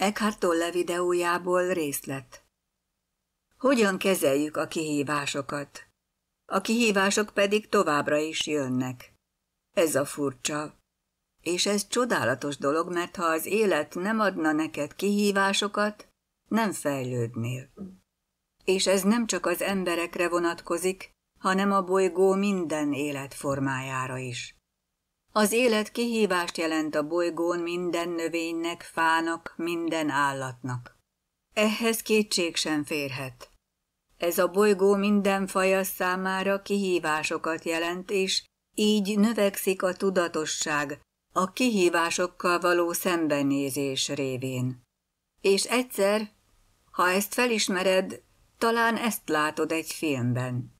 Eckhart Tolle videójából részlet. Hogyan kezeljük a kihívásokat? A kihívások pedig továbbra is jönnek. Ez a furcsa. És ez csodálatos dolog, mert ha az élet nem adna neked kihívásokat, nem fejlődnél. És ez nem csak az emberekre vonatkozik, hanem a bolygó minden életformájára is. Az élet kihívást jelent a bolygón minden növénynek, fának, minden állatnak. Ehhez kétség sem férhet. Ez a bolygó minden faja számára kihívásokat jelent, és így növekszik a tudatosság a kihívásokkal való szembenézés révén. És egyszer, ha ezt felismered, talán ezt látod egy filmben.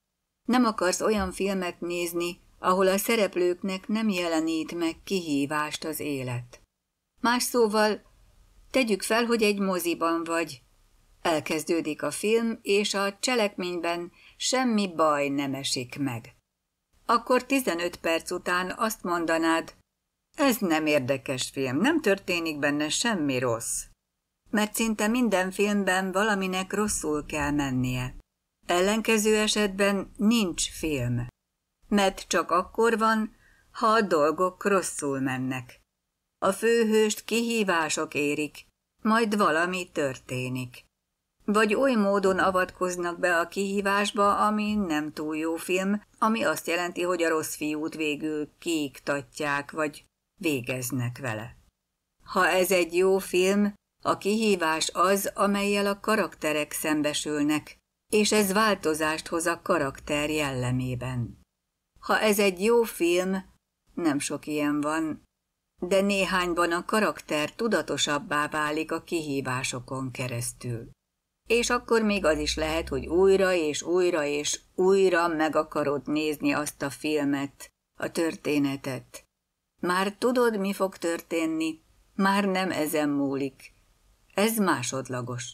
Nem akarsz olyan filmet nézni, ahol a szereplőknek nem jelenít meg kihívást az élet. Más szóval, tegyük fel, hogy egy moziban vagy. Elkezdődik a film, és a cselekményben semmi baj nem esik meg. Akkor 15 perc után azt mondanád, ez nem érdekes film, nem történik benne semmi rossz. Mert szinte minden filmben valaminek rosszul kell mennie. Ellenkező esetben nincs film mert csak akkor van, ha a dolgok rosszul mennek. A főhőst kihívások érik, majd valami történik. Vagy oly módon avatkoznak be a kihívásba, ami nem túl jó film, ami azt jelenti, hogy a rossz fiút végül kiiktatják, vagy végeznek vele. Ha ez egy jó film, a kihívás az, amelyel a karakterek szembesülnek, és ez változást hoz a karakter jellemében. Ha ez egy jó film, nem sok ilyen van, de néhányban a karakter tudatosabbá válik a kihívásokon keresztül. És akkor még az is lehet, hogy újra és újra és újra meg akarod nézni azt a filmet, a történetet. Már tudod, mi fog történni, már nem ezen múlik. Ez másodlagos.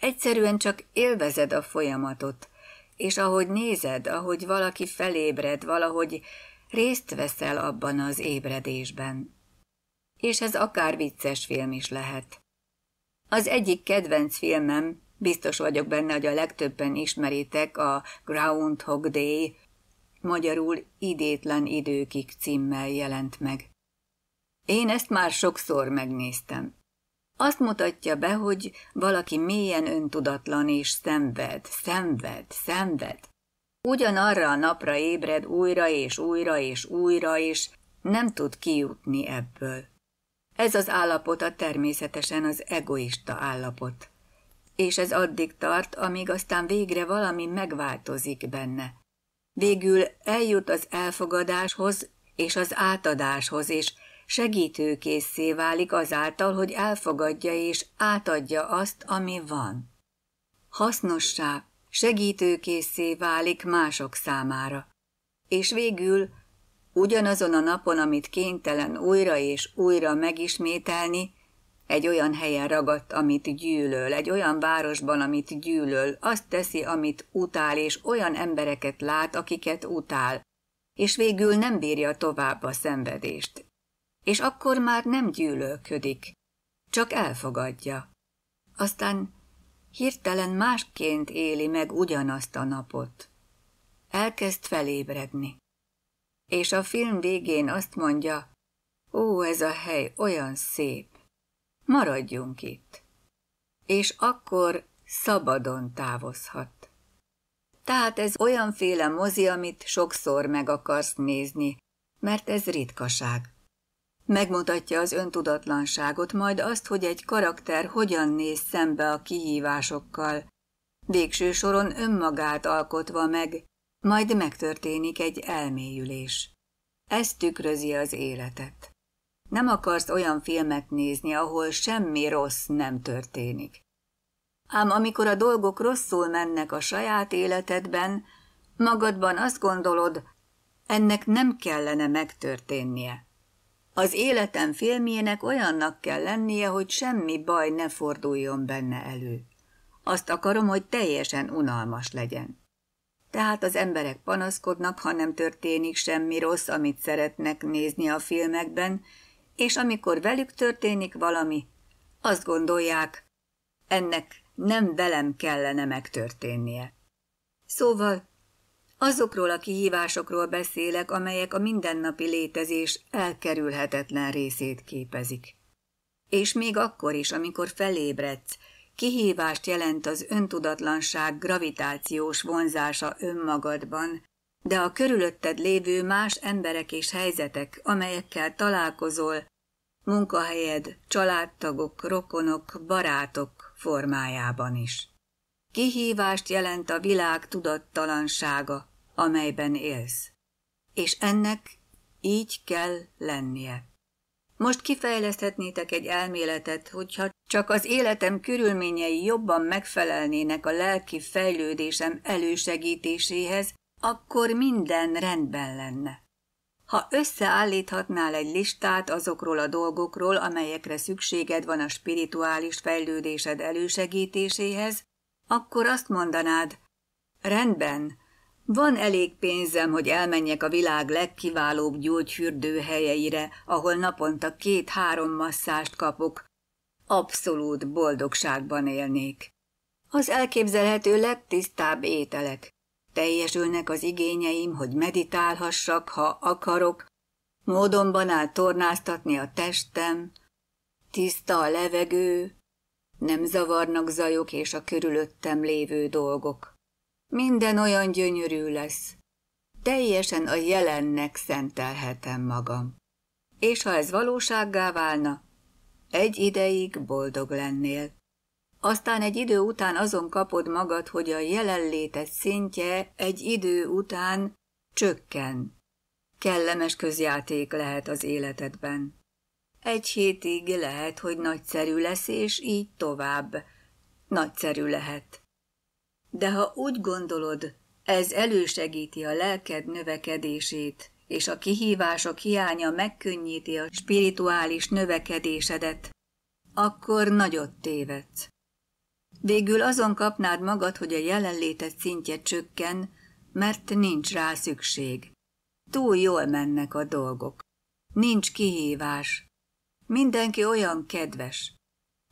Egyszerűen csak élvezed a folyamatot, és ahogy nézed, ahogy valaki felébred, valahogy részt veszel abban az ébredésben. És ez akár vicces film is lehet. Az egyik kedvenc filmem, biztos vagyok benne, hogy a legtöbben ismeritek, a Groundhog Day, magyarul Idétlen időkig címmel jelent meg. Én ezt már sokszor megnéztem. Azt mutatja be, hogy valaki mélyen öntudatlan és szenved, szenved, szenved. Ugyanarra a napra ébred újra és újra és újra, és nem tud kijutni ebből. Ez az állapota természetesen az egoista állapot. És ez addig tart, amíg aztán végre valami megváltozik benne. Végül eljut az elfogadáshoz és az átadáshoz, és segítőkészé válik azáltal, hogy elfogadja és átadja azt, ami van. Hasznossá, segítőkészé válik mások számára. És végül ugyanazon a napon, amit kénytelen újra és újra megismételni, egy olyan helyen ragadt, amit gyűlöl, egy olyan városban, amit gyűlöl, azt teszi, amit utál, és olyan embereket lát, akiket utál, és végül nem bírja tovább a szenvedést és akkor már nem gyűlölködik, csak elfogadja. Aztán hirtelen másként éli meg ugyanazt a napot. Elkezd felébredni. És a film végén azt mondja, ó, ez a hely olyan szép, maradjunk itt. És akkor szabadon távozhat. Tehát ez olyanféle mozi, amit sokszor meg akarsz nézni, mert ez ritkaság. Megmutatja az öntudatlanságot, majd azt, hogy egy karakter hogyan néz szembe a kihívásokkal, végső soron önmagát alkotva meg, majd megtörténik egy elmélyülés. Ez tükrözi az életet. Nem akarsz olyan filmet nézni, ahol semmi rossz nem történik. Ám amikor a dolgok rosszul mennek a saját életedben, magadban azt gondolod, ennek nem kellene megtörténnie. Az életem filmjének olyannak kell lennie, hogy semmi baj ne forduljon benne elő. Azt akarom, hogy teljesen unalmas legyen. Tehát az emberek panaszkodnak, ha nem történik semmi rossz, amit szeretnek nézni a filmekben, és amikor velük történik valami, Azt gondolják, ennek nem velem kellene megtörténnie. Szóval azokról a kihívásokról beszélek, amelyek a mindennapi létezés elkerülhetetlen részét képezik. És még akkor is, amikor felébredsz, kihívást jelent az öntudatlanság gravitációs vonzása önmagadban, de a körülötted lévő más emberek és helyzetek, amelyekkel találkozol, munkahelyed, családtagok, rokonok, barátok formájában is. Kihívást jelent a világ tudattalansága, amelyben élsz. És ennek így kell lennie. Most kifejleszthetnétek egy elméletet, hogyha csak az életem körülményei jobban megfelelnének a lelki fejlődésem elősegítéséhez, akkor minden rendben lenne. Ha összeállíthatnál egy listát azokról a dolgokról, amelyekre szükséged van a spirituális fejlődésed elősegítéséhez, akkor azt mondanád, rendben, van elég pénzem, hogy elmenjek a világ legkiválóbb gyógyfürdő helyeire, ahol naponta két-három masszást kapok. Abszolút boldogságban élnék. Az elképzelhető legtisztább ételek. Teljesülnek az igényeim, hogy meditálhassak, ha akarok, módonban áll tornáztatni a testem, tiszta a levegő, nem zavarnak zajok és a körülöttem lévő dolgok. Minden olyan gyönyörű lesz. Teljesen a jelennek szentelhetem magam. És ha ez valósággá válna, egy ideig boldog lennél. Aztán egy idő után azon kapod magad, hogy a jelenléted szintje egy idő után csökken. Kellemes közjáték lehet az életedben. Egy hétig lehet, hogy nagyszerű lesz, és így tovább. Nagyszerű lehet. De ha úgy gondolod, ez elősegíti a lelked növekedését, és a kihívások hiánya megkönnyíti a spirituális növekedésedet, akkor nagyot tévedsz. Végül azon kapnád magad, hogy a jelenléted szintje csökken, mert nincs rá szükség. Túl jól mennek a dolgok. Nincs kihívás. Mindenki olyan kedves.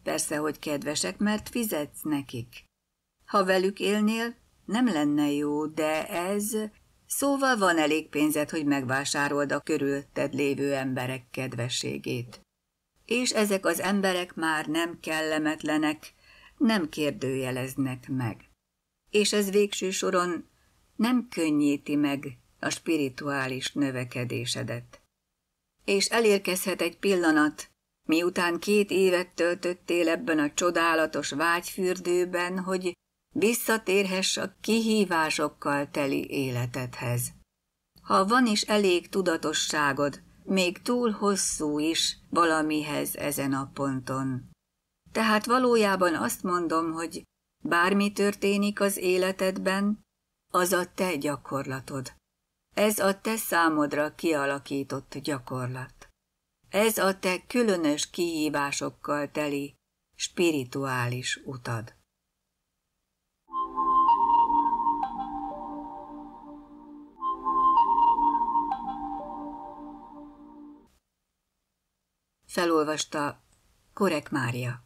Persze, hogy kedvesek, mert fizetsz nekik. Ha velük élnél, nem lenne jó, de ez... Szóval van elég pénzed, hogy megvásárold a körülötted lévő emberek kedvességét. És ezek az emberek már nem kellemetlenek, nem kérdőjeleznek meg. És ez végső soron nem könnyíti meg a spirituális növekedésedet. És elérkezhet egy pillanat, miután két évet töltöttél ebben a csodálatos vágyfürdőben, hogy visszatérhess a kihívásokkal teli életedhez. Ha van is elég tudatosságod, még túl hosszú is valamihez ezen a ponton. Tehát valójában azt mondom, hogy bármi történik az életedben, az a te gyakorlatod. Ez a te számodra kialakított gyakorlat. Ez a te különös kihívásokkal teli spirituális utad. Felolvasta Korek Mária